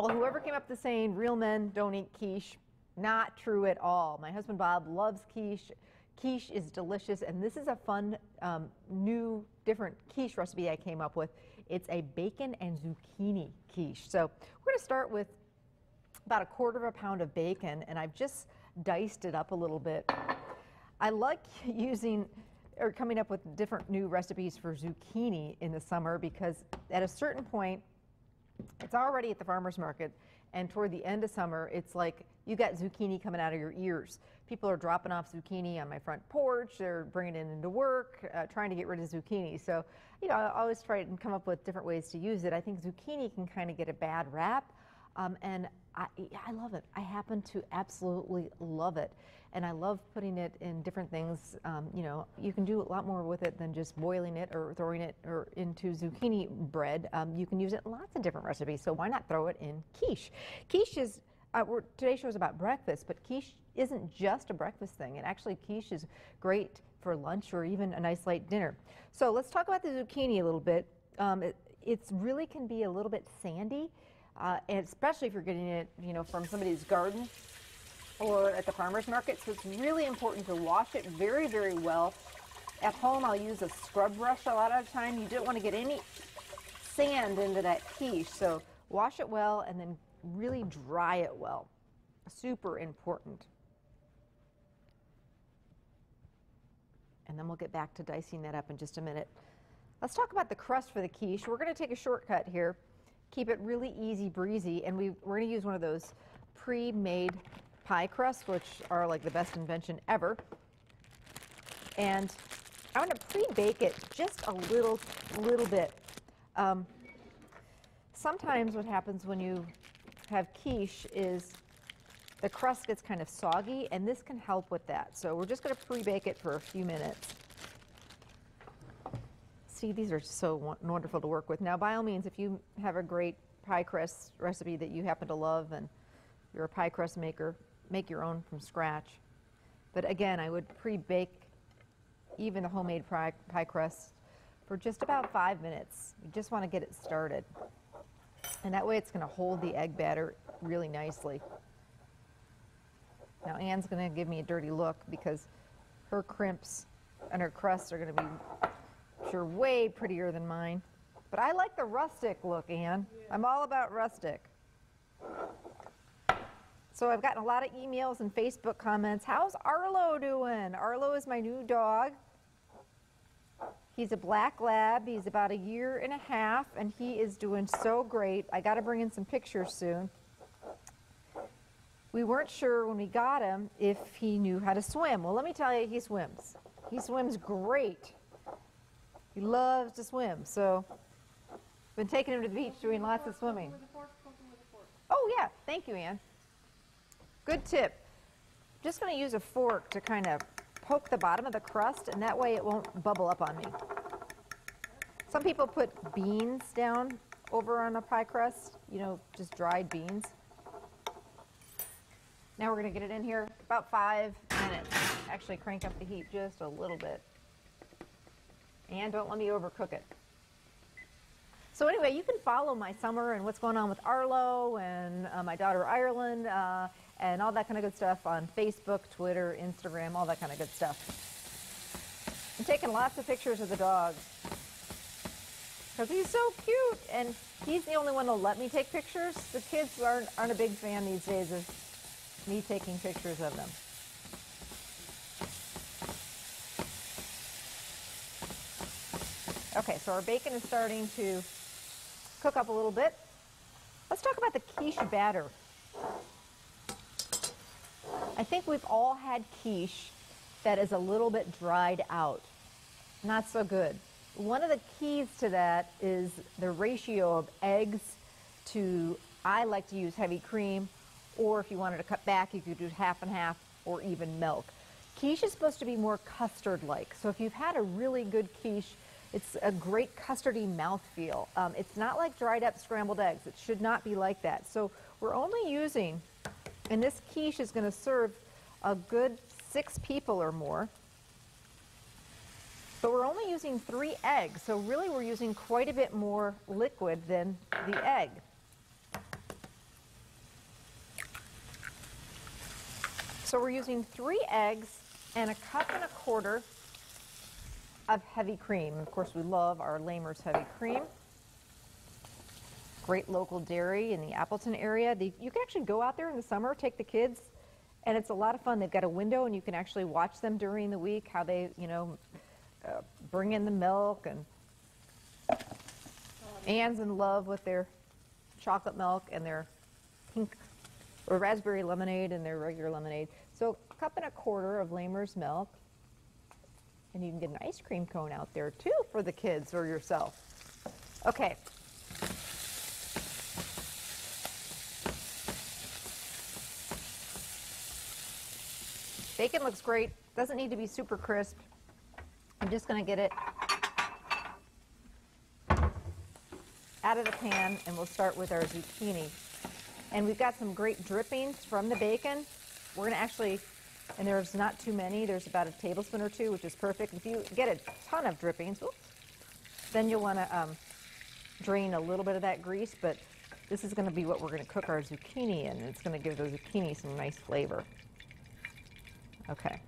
Well, whoever came up with the saying real men don't eat quiche, not true at all. My husband Bob loves quiche. Quiche is delicious, and this is a fun, um, new, different quiche recipe I came up with. It's a bacon and zucchini quiche. So we're going to start with about a quarter of a pound of bacon, and I've just diced it up a little bit. I like using or coming up with different new recipes for zucchini in the summer because at a certain point, it's already at the farmer's market, and toward the end of summer, it's like you got zucchini coming out of your ears. People are dropping off zucchini on my front porch. They're bringing it into work, uh, trying to get rid of zucchini. So, you know, I always try and come up with different ways to use it. I think zucchini can kind of get a bad rap, um, and I, I love it. I happen to absolutely love it. And I love putting it in different things. Um, you know, you can do a lot more with it than just boiling it or throwing it or into zucchini bread. Um, you can use it in lots of different recipes. So why not throw it in quiche? Quiche is, uh, today's show is about breakfast, but quiche isn't just a breakfast thing. And actually quiche is great for lunch or even a nice light dinner. So let's talk about the zucchini a little bit. Um, it it's really can be a little bit sandy uh, and especially if you're getting it, you know, from somebody's garden or at the farmer's market. So it's really important to wash it very, very well. At home, I'll use a scrub brush a lot of the time. You don't want to get any sand into that quiche. So wash it well and then really dry it well. Super important. And then we'll get back to dicing that up in just a minute. Let's talk about the crust for the quiche. We're going to take a shortcut here keep it really easy breezy. And we, we're going to use one of those pre-made pie crusts, which are like the best invention ever. And I want to pre-bake it just a little, little bit. Um, sometimes what happens when you have quiche is the crust gets kind of soggy, and this can help with that. So we're just going to pre-bake it for a few minutes see, these are so wonderful to work with. Now, by all means, if you have a great pie crust recipe that you happen to love and you're a pie crust maker, make your own from scratch. But again, I would pre-bake even the homemade pie, pie crust for just about five minutes. You just want to get it started. And that way it's going to hold the egg batter really nicely. Now Anne's going to give me a dirty look because her crimps and her crusts are going to be you're way prettier than mine. But I like the rustic look, Anne. I'm all about rustic. So I've gotten a lot of emails and Facebook comments. How's Arlo doing? Arlo is my new dog. He's a black lab. He's about a year and a half, and he is doing so great. I got to bring in some pictures soon. We weren't sure when we got him if he knew how to swim. Well, let me tell you, he swims. He swims great. He loves to swim, so been taking him to the beach doing lots of swimming. Oh yeah, thank you, Ann. Good tip. Just going to use a fork to kind of poke the bottom of the crust, and that way it won't bubble up on me. Some people put beans down over on a pie crust, you know, just dried beans. Now we're going to get it in here about five minutes. Actually crank up the heat just a little bit. And don't let me overcook it. So anyway, you can follow my summer and what's going on with Arlo and uh, my daughter Ireland uh, and all that kind of good stuff on Facebook, Twitter, Instagram, all that kind of good stuff. I'm taking lots of pictures of the dog because he's so cute and he's the only one that'll let me take pictures. The kids aren't, aren't a big fan these days of me taking pictures of them. Okay, so our bacon is starting to cook up a little bit. Let's talk about the quiche batter. I think we've all had quiche that is a little bit dried out. Not so good. One of the keys to that is the ratio of eggs to, I like to use heavy cream, or if you wanted to cut back, you could do half and half or even milk. Quiche is supposed to be more custard-like. So if you've had a really good quiche, it's a great custardy mouthfeel. Um, it's not like dried up scrambled eggs. It should not be like that. So we're only using, and this quiche is going to serve a good six people or more. But we're only using three eggs, so really we're using quite a bit more liquid than the egg. So we're using three eggs and a cup and a quarter of heavy cream. Of course, we love our Lamers heavy cream. Great local dairy in the Appleton area. The, you can actually go out there in the summer, take the kids, and it's a lot of fun. They've got a window, and you can actually watch them during the week how they, you know, uh, bring in the milk. And Anne's in love with their chocolate milk and their pink or raspberry lemonade and their regular lemonade. So a cup and a quarter of Lamer's milk. And you can get an ice cream cone out there too for the kids or yourself. Okay. Bacon looks great. Doesn't need to be super crisp. I'm just going to get it out of the pan and we'll start with our zucchini. And we've got some great drippings from the bacon. We're going to actually, and there's not too many, there's about a tablespoon or two, which is perfect. If you get a ton of drippings, oops, then you'll want to um, drain a little bit of that grease, but this is going to be what we're going to cook our zucchini in. It's going to give the zucchini some nice flavor. Okay.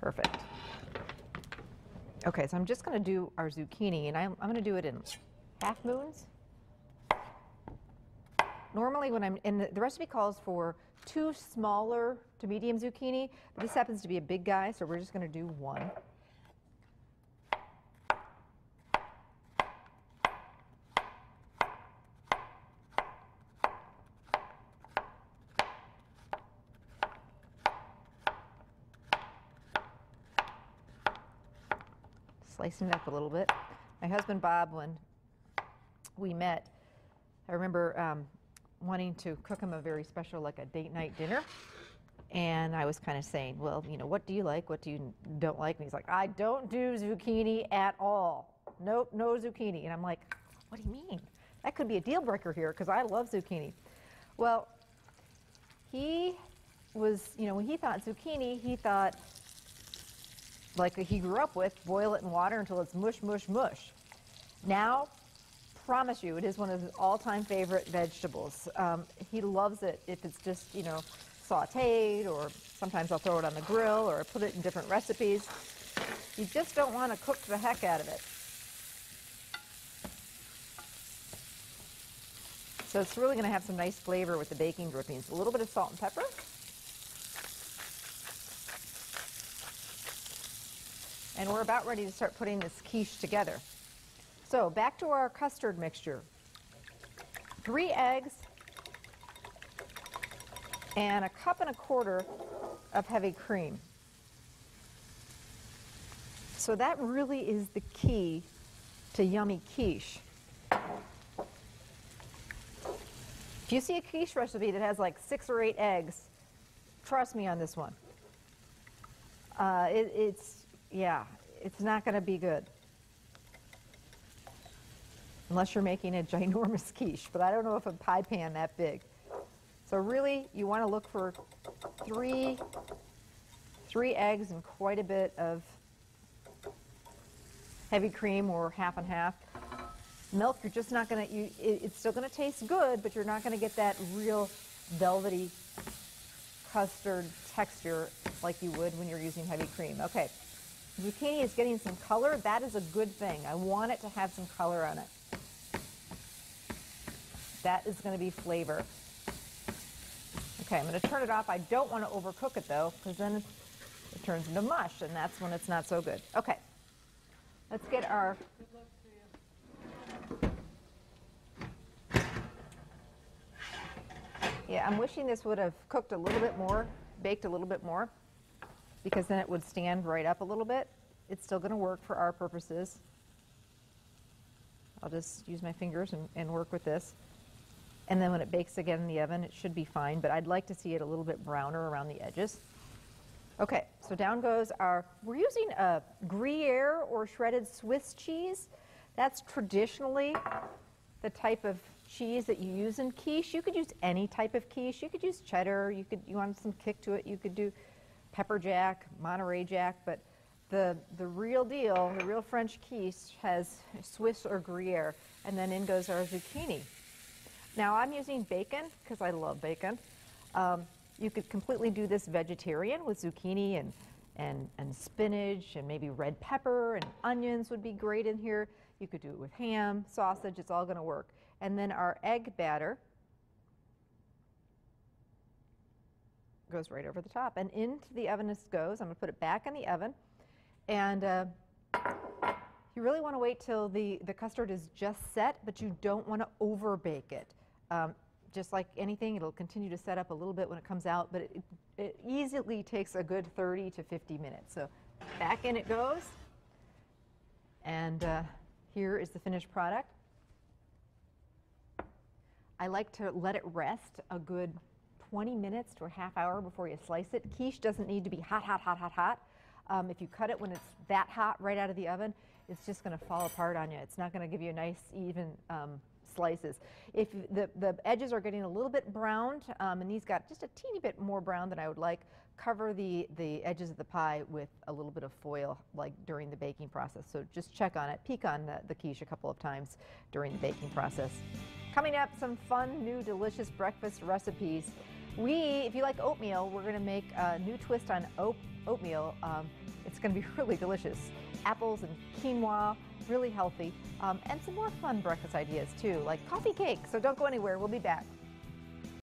Perfect. Okay, so I'm just going to do our zucchini, and I'm, I'm going to do it in half moons. Normally when I'm, and the, recipe calls for two smaller to medium zucchini, this happens to be a big guy, so we're just going to do one. slicing it up a little bit. My husband Bob, when we met, I remember um, wanting to cook him a very special, like a date night dinner. And I was kind of saying, well, you know, what do you like? What do you don't like? And he's like, I don't do zucchini at all. Nope, no zucchini. And I'm like, what do you mean? That could be a deal breaker here because I love zucchini. Well, he was, you know, when he thought zucchini, he thought like he grew up with, boil it in water until it's mush, mush, mush. Now, promise you, it is one of his all-time favorite vegetables. Um, he loves it if it's just, you know, sauteed, or sometimes I'll throw it on the grill, or put it in different recipes. You just don't want to cook the heck out of it. So it's really going to have some nice flavor with the baking drippings. A little bit of salt and pepper. And we're about ready to start putting this quiche together. So back to our custard mixture. Three eggs and a cup and a quarter of heavy cream. So that really is the key to yummy quiche. If you see a quiche recipe that has like six or eight eggs, trust me on this one. Uh, it, it's yeah, it's not going to be good. Unless you're making a ginormous quiche, but I don't know if a pie pan that big. So really, you want to look for three, three eggs and quite a bit of heavy cream or half and half. Milk, you're just not going to, it, it's still going to taste good, but you're not going to get that real velvety custard texture like you would when you're using heavy cream. Okay, zucchini is getting some color, that is a good thing. I want it to have some color on it. That is going to be flavor. Okay, I'm going to turn it off. I don't want to overcook it though, because then it turns into mush, and that's when it's not so good. Okay, let's get our... Yeah, I'm wishing this would have cooked a little bit more, baked a little bit more because then it would stand right up a little bit. It's still going to work for our purposes. I'll just use my fingers and, and, work with this. And then when it bakes again in the oven, it should be fine, but I'd like to see it a little bit browner around the edges. Okay, so down goes our, we're using a Gruyere or shredded Swiss cheese. That's traditionally the type of cheese that you use in quiche. You could use any type of quiche. You could use cheddar. You could, you want some kick to it. You could do pepper jack, Monterey jack, but the, the real deal, the real French quiche has Swiss or Gruyere, and then in goes our zucchini. Now I'm using bacon because I love bacon. Um, you could completely do this vegetarian with zucchini and, and, and spinach and maybe red pepper and onions would be great in here. You could do it with ham, sausage, it's all going to work. And then our egg batter goes right over the top. And into the oven this goes. I'm going to put it back in the oven. And uh, you really want to wait till the, the custard is just set, but you don't want to over bake it. Um, just like anything, it'll continue to set up a little bit when it comes out, but it, it easily takes a good 30 to 50 minutes. So back in it goes. And uh, here is the finished product. I like to let it rest a good 20 minutes to a half hour before you slice it. Quiche doesn't need to be hot, hot, hot, hot, hot. Um, if you cut it when it's that hot right out of the oven, it's just going to fall apart on you. It's not going to give you a nice, even um, slices. If the, the edges are getting a little bit browned, um, and these got just a teeny bit more brown than I would like, cover the, the edges of the pie with a little bit of foil, like during the baking process. So just check on it. Peek on the, the quiche a couple of times during the baking process. Coming up, some fun, new, delicious breakfast recipes. We, if you like oatmeal, we're going to make a new twist on oat, oatmeal. Um, it's going to be really delicious. Apples and quinoa, really healthy, um, and some more fun breakfast ideas too, like coffee cake. So don't go anywhere. We'll be back.